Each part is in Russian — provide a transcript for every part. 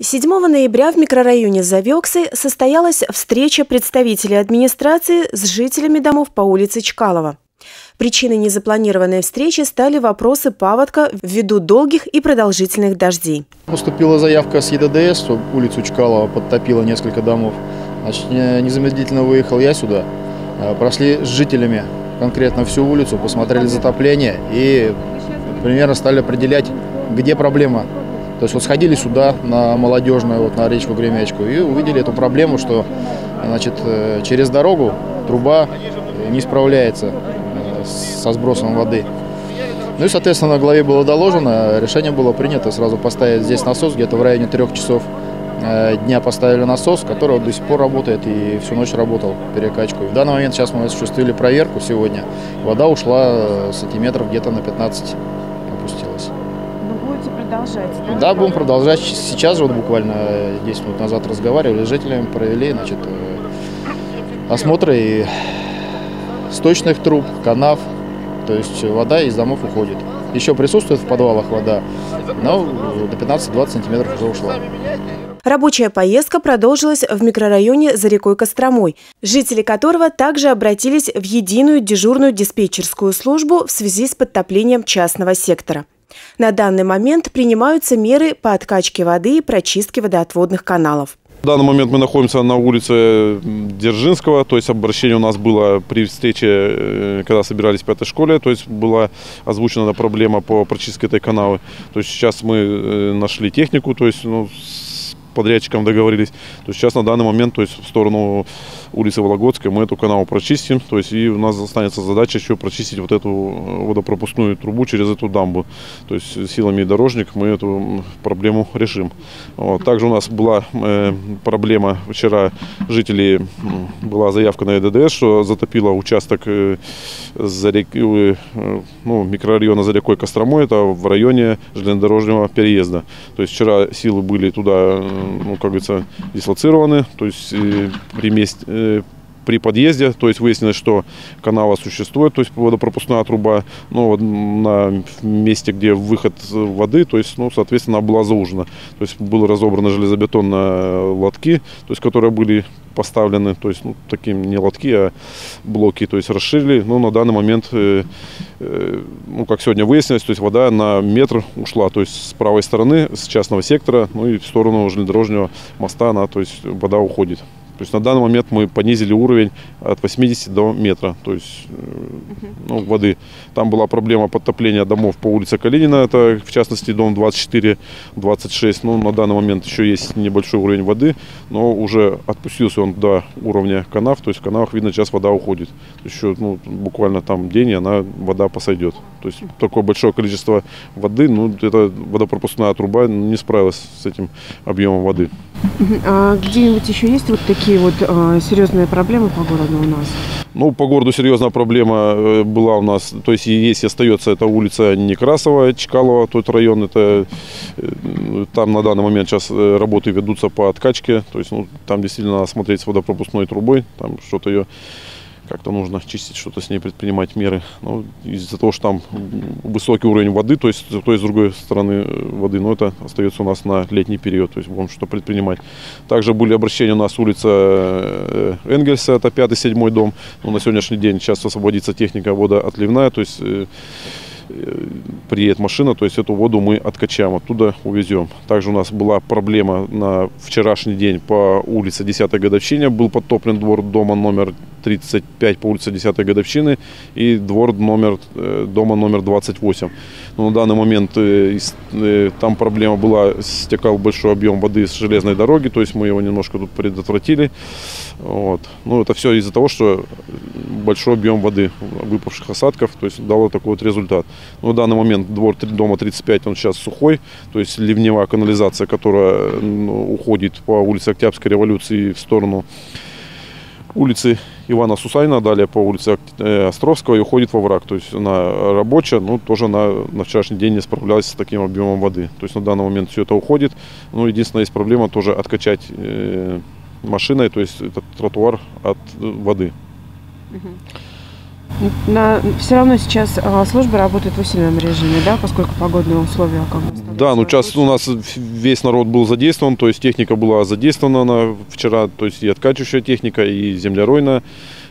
7 ноября в микрорайоне Завексы состоялась встреча представителей администрации с жителями домов по улице Чкалова. Причиной незапланированной встречи стали вопросы паводка ввиду долгих и продолжительных дождей. Поступила заявка с ЕДДС, что улицу Чкалова подтопило несколько домов. Значит, незамедлительно выехал я сюда. А, прошли с жителями конкретно всю улицу, посмотрели затопление и примерно стали определять, где проблема то есть вот сходили сюда, на молодежную, вот на речку Гремячку, и увидели эту проблему, что значит, э, через дорогу труба не справляется э, со сбросом воды. Ну и, соответственно, на главе было доложено, решение было принято сразу поставить здесь насос, где-то в районе трех часов э, дня поставили насос, который до сих пор работает и всю ночь работал перекачку. И в данный момент сейчас мы осуществили проверку сегодня. Вода ушла сантиметров где-то на 15 опустилась продолжать, да? Да, будем продолжать. Сейчас же вот буквально 10 минут назад разговаривали с жителями, провели, значит, э, осмотры и сточных труб, канав. То есть вода из домов уходит. Еще присутствует в подвалах вода, но до 15-20 сантиметров уже ушла. Рабочая поездка продолжилась в микрорайоне за рекой Костромой, жители которого также обратились в единую дежурную диспетчерскую службу в связи с подтоплением частного сектора. На данный момент принимаются меры по откачке воды и прочистке водоотводных каналов. В данный момент мы находимся на улице Дзержинского, то есть обращение у нас было при встрече, э, когда собирались в пятой школе, то есть была озвучена проблема по прочистке этой канавы. То есть сейчас мы э, нашли технику, то есть ну, подрядчиком договорились. То есть сейчас на данный момент, то есть в сторону улицы Вологодской мы эту канаву прочистим. То есть и у нас останется задача еще прочистить вот эту водопропускную трубу через эту дамбу. То есть силами дорожник мы эту проблему решим. Вот. Также у нас была э, проблема вчера жителей, была заявка на ЕДДС, что затопило участок э, за рек, э, ну, микрорайона за рекой Костромой, это в районе железнодорожного переезда. То есть вчера силы были туда ну, как говорится, дислоцированы, то есть э, при, месте, э, при подъезде, то есть выяснилось, что канала существует, то есть водопропускная труба, но на месте, где выход воды, то есть, ну, соответственно, была заужена. То есть было разобраны железобетонные лотки, то есть, которые были поставлены, то есть, ну, такие не лотки, а блоки, то есть, расширили. Но на данный момент, э, э, ну, как сегодня выяснилось, то есть, вода на метр ушла, то есть, с правой стороны, с частного сектора, ну, и в сторону железнодорожного моста, она, то есть, вода уходит. То есть на данный момент мы понизили уровень от 80 до метра, то есть э, ну, воды. Там была проблема подтопления домов по улице Калинина, это в частности дом 24-26. Ну, на данный момент еще есть небольшой уровень воды, но уже отпустился он до уровня канав, то есть в канавах видно сейчас вода уходит. Еще ну, буквально там день, и она, вода посойдет. То есть такое большое количество воды, ну, это водопропускная труба не справилась с этим объемом воды. А где-нибудь еще есть вот такие вот э, серьезные проблемы по городу у нас? Ну, по городу серьезная проблема э, была у нас, то есть есть и остается, это улица Некрасова, Чкалова, тот район, это э, там на данный момент сейчас э, работы ведутся по откачке, то есть ну, там действительно надо смотреть с водопропускной трубой, там что-то ее как-то нужно чистить, что-то с ней предпринимать меры. Ну, из-за того, что там высокий уровень воды, то есть то есть с другой стороны э, воды, но это остается у нас на летний период, то есть будем что предпринимать. Также были обращения у нас улица э, Энгельса, это 5-7 дом. Но на сегодняшний день сейчас освободится техника водоотливная, то есть э, приедет машина, то есть эту воду мы откачаем, оттуда увезем. Также у нас была проблема на вчерашний день по улице 10 годовщине, был подтоплен двор дома номер 35 по улице 10 годовщины и двор номер, э, дома номер 28. Но на данный момент э, э, там проблема была, стекал большой объем воды с железной дороги, то есть мы его немножко тут предотвратили. Вот. Ну, это все из-за того, что большой объем воды, выпавших осадков, то есть дало такой вот результат. Но в данный момент двор дома 35, он сейчас сухой, то есть ливневая канализация, которая ну, уходит по улице Октябрьской революции в сторону улицы Ивана Сусайна, далее по улице э, Островского и уходит во враг. То есть она рабочая, но тоже на, на вчерашний день не справлялась с таким объемом воды. То есть на данный момент все это уходит. Ну, единственная есть проблема тоже откачать э, машиной, то есть этот тротуар от воды. На, все равно сейчас а, служба работает в усиленном режиме, да, поскольку погодные условия как бы Да, ну сейчас у нас весь народ был задействован, то есть техника была задействована вчера, то есть и откачивающая техника, и землеройная,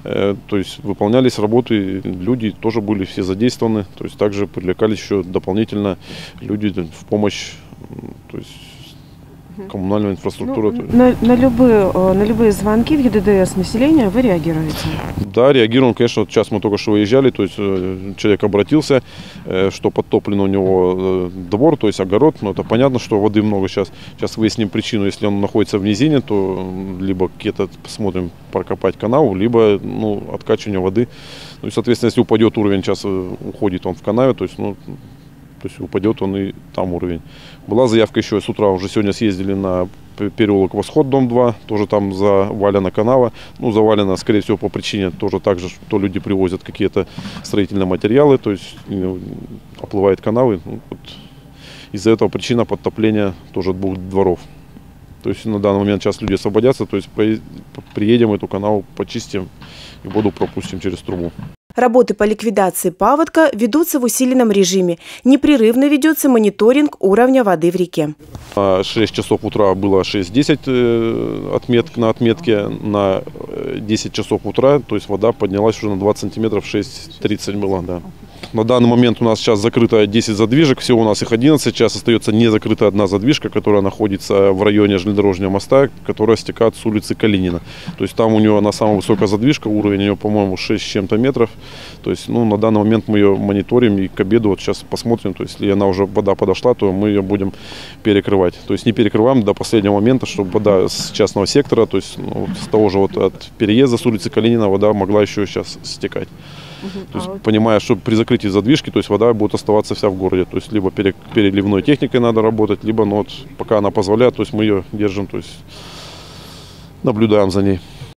э, то есть выполнялись работы, люди тоже были все задействованы, то есть также привлекались еще дополнительно люди в помощь, то есть коммунальную инфраструктуру. Ну, на, на, любые, э, на любые звонки в ЕДДС населения вы реагируете? Да, реагируем. Конечно, вот сейчас мы только что выезжали, то есть э, человек обратился, э, что подтоплен у него двор, то есть огород. Но это понятно, что воды много сейчас. Сейчас выясним причину. Если он находится в низине, то либо какие-то посмотрим прокопать канал, либо ну, откачивание воды. Ну и, соответственно, если упадет уровень, сейчас уходит он в канаве, то есть ну, то есть упадет он и там уровень. Была заявка еще с утра, уже сегодня съездили на переулок Восход, дом 2, тоже там завалена канава. Ну, завалена, скорее всего, по причине тоже так же, что люди привозят какие-то строительные материалы, то есть э, оплывает канавы. Ну, вот. Из-за этого причина подтопления тоже двух дворов. То есть на данный момент сейчас люди освободятся, то есть приедем эту канаву, почистим и воду пропустим через трубу. Работы по ликвидации паводка ведутся в усиленном режиме. Непрерывно ведется мониторинг уровня воды в реке. 6 часов утра было 6-10 э, отметок на отметке. На 10 э, часов утра, то есть вода поднялась уже на 20 сантиметров, 6.30 была. Да. На данный момент у нас сейчас закрыто 10 задвижек, всего у нас их 11. Сейчас остается не закрыта одна задвижка, которая находится в районе железнодорожного моста, которая стекает с улицы Калинина. То есть там у нее на самая высокая задвижка, уровень ее, по-моему, 6 с чем-то метров. То есть ну, на данный момент мы ее мониторим и к обеду вот сейчас посмотрим. То есть если она уже, вода подошла, то мы ее будем перекрывать. То есть не перекрываем до последнего момента, чтобы вода с частного сектора, то есть ну, с того же вот от переезда с улицы Калинина вода могла еще сейчас стекать. Угу. То есть, а понимая, что при закрытии задвижки, то есть вода будет оставаться вся в городе. То есть либо переливной техникой надо работать, либо ну, вот, пока она позволяет, то есть мы ее держим, то есть наблюдаем за ней.